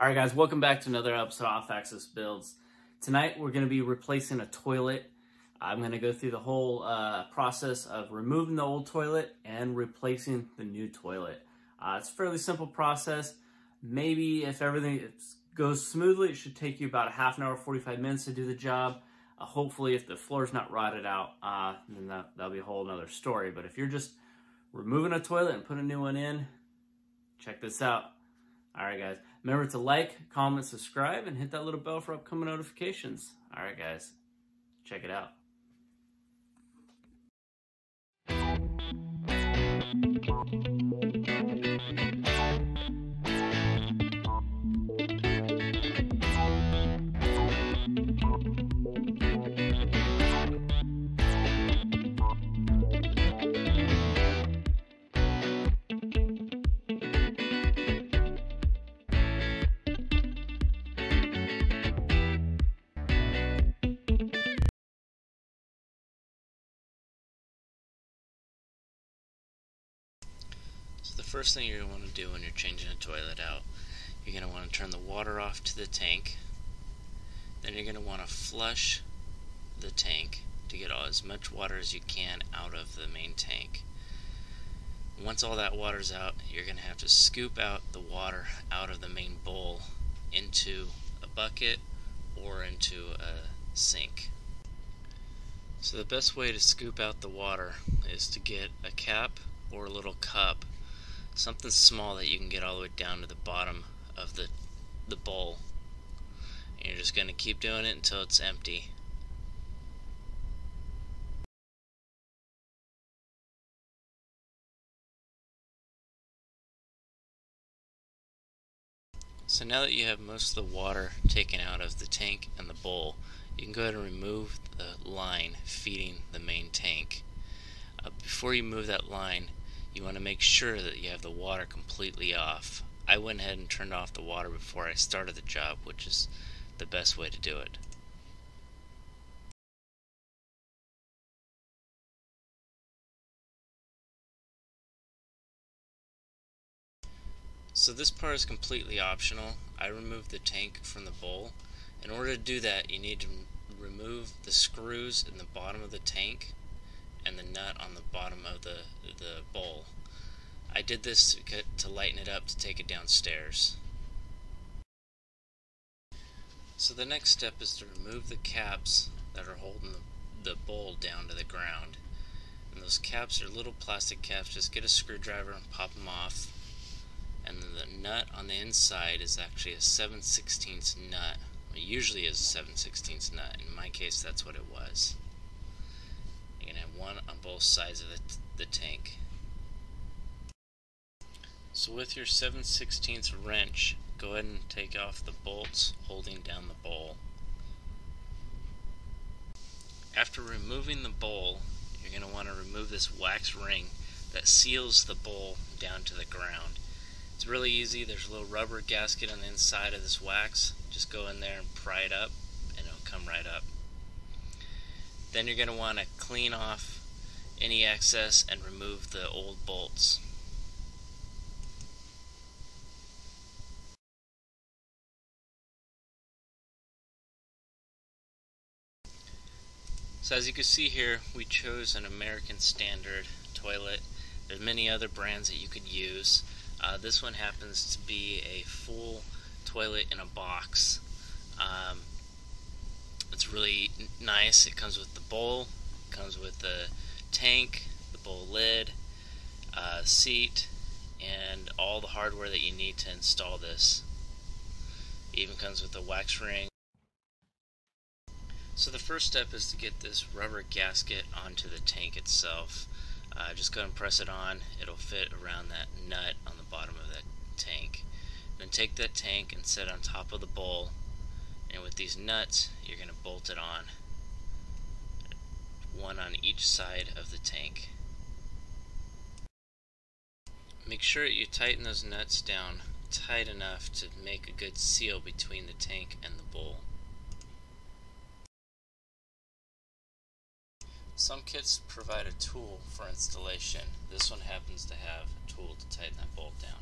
All right, guys, welcome back to another episode of Off Axis Builds. Tonight, we're going to be replacing a toilet. I'm going to go through the whole uh, process of removing the old toilet and replacing the new toilet. Uh, it's a fairly simple process. Maybe if everything goes smoothly, it should take you about a half an hour, 45 minutes to do the job. Uh, hopefully, if the floor's not rotted out, uh, then that, that'll be a whole other story. But if you're just removing a toilet and putting a new one in, check this out. All right, guys. Remember to like, comment, subscribe, and hit that little bell for upcoming notifications. All right, guys. Check it out. First thing you're going to want to do when you're changing a toilet out, you're going to want to turn the water off to the tank. Then you're going to want to flush the tank to get all, as much water as you can out of the main tank. Once all that water's out, you're going to have to scoop out the water out of the main bowl into a bucket or into a sink. So the best way to scoop out the water is to get a cap or a little cup something small that you can get all the way down to the bottom of the the bowl and you're just going to keep doing it until it's empty So now that you have most of the water taken out of the tank and the bowl, you can go ahead and remove the line feeding the main tank. Uh, before you move that line, you want to make sure that you have the water completely off. I went ahead and turned off the water before I started the job, which is the best way to do it. So this part is completely optional. I removed the tank from the bowl. In order to do that, you need to remove the screws in the bottom of the tank and the nut on the bottom of the, the bowl. I did this to lighten it up to take it downstairs. So the next step is to remove the caps that are holding the, the bowl down to the ground. And those caps are little plastic caps, just get a screwdriver and pop them off. And the nut on the inside is actually a 7 16 nut. It usually is a 7 16 nut. In my case, that's what it was one on both sides of the, the tank. So with your 7 16 wrench, go ahead and take off the bolts holding down the bowl. After removing the bowl, you're going to want to remove this wax ring that seals the bowl down to the ground. It's really easy. There's a little rubber gasket on the inside of this wax. Just go in there and pry it up and it'll come right up. Then you're going to want to clean off any excess and remove the old bolts. So as you can see here, we chose an American Standard toilet. There's many other brands that you could use. Uh, this one happens to be a full toilet in a box. Um, it's really nice. It comes with the bowl, comes with the tank, the bowl lid, uh, seat, and all the hardware that you need to install this. It even comes with a wax ring. So the first step is to get this rubber gasket onto the tank itself. Uh, just go and press it on. It'll fit around that nut on the bottom of that tank. Then take that tank and set on top of the bowl and with these nuts you're going to bolt it on. One on each side of the tank. Make sure you tighten those nuts down tight enough to make a good seal between the tank and the bowl. Some kits provide a tool for installation. This one happens to have a tool to tighten that bolt down.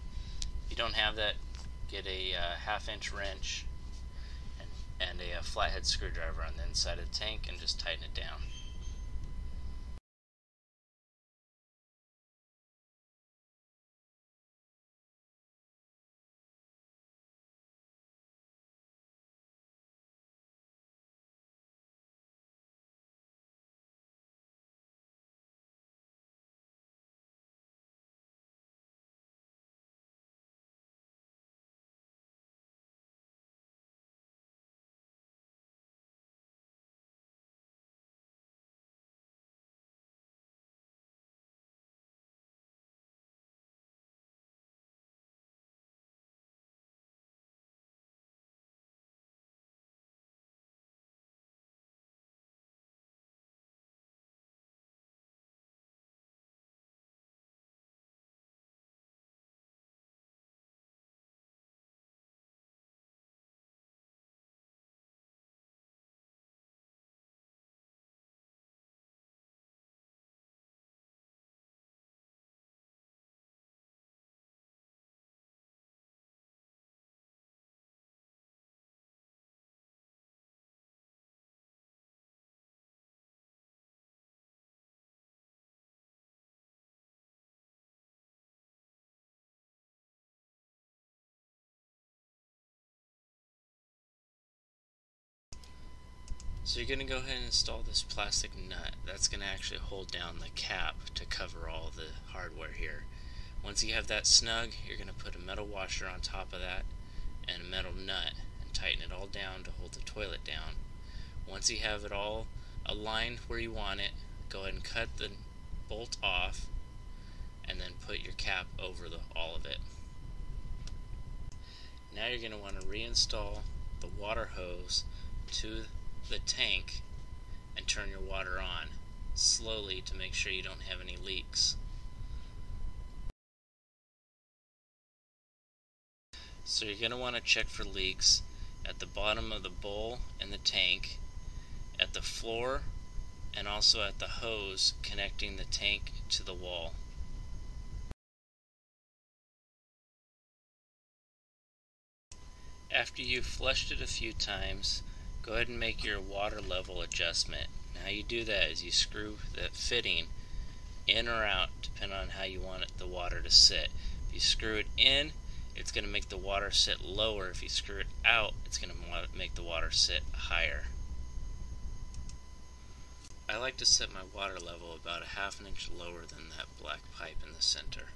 If you don't have that get a uh, half inch wrench and, a, a flathead screwdriver on the inside of the tank and just tighten it down. So you're going to go ahead and install this plastic nut. That's going to actually hold down the cap to cover all the hardware here. Once you have that snug, you're going to put a metal washer on top of that and a metal nut and tighten it all down to hold the toilet down. Once you have it all aligned where you want it, go ahead and cut the bolt off and then put your cap over the, all of it. Now you're going to want to reinstall the water hose to the tank and turn your water on slowly to make sure you don't have any leaks. So you're going to want to check for leaks at the bottom of the bowl and the tank, at the floor, and also at the hose connecting the tank to the wall. After you've flushed it a few times, go ahead and make your water level adjustment. Now you do that is you screw the fitting in or out depending on how you want it, the water to sit. If you screw it in, it's going to make the water sit lower. If you screw it out, it's going to make the water sit higher. I like to set my water level about a half an inch lower than that black pipe in the center.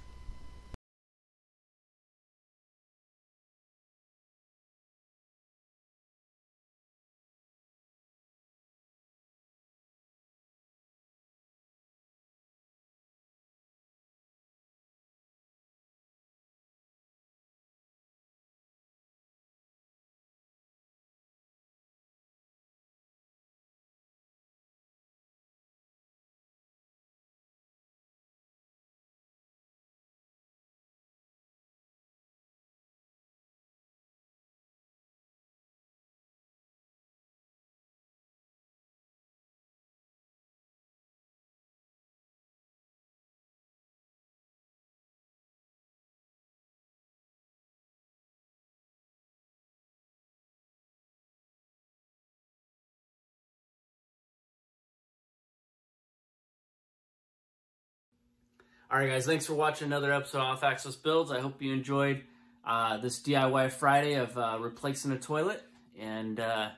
All right, guys, thanks for watching another episode of Off Axis Builds. I hope you enjoyed uh, this DIY Friday of uh, replacing a toilet. And uh,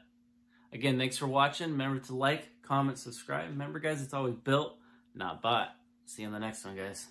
again, thanks for watching. Remember to like, comment, subscribe. Remember, guys, it's always built, not bought. See you in the next one, guys.